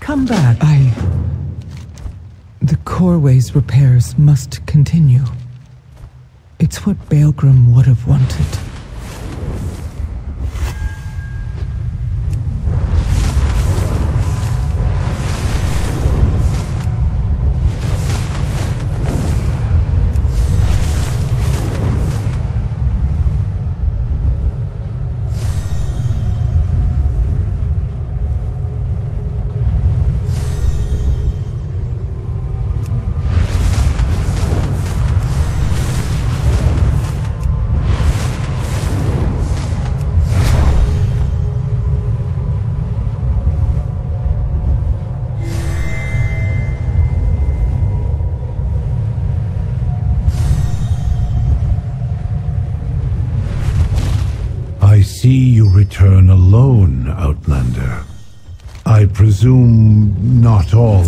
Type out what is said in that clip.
Come back. I. The Coreway's repairs must continue. It's what Baelgrim would have wanted. See you return alone, Outlander. I presume not all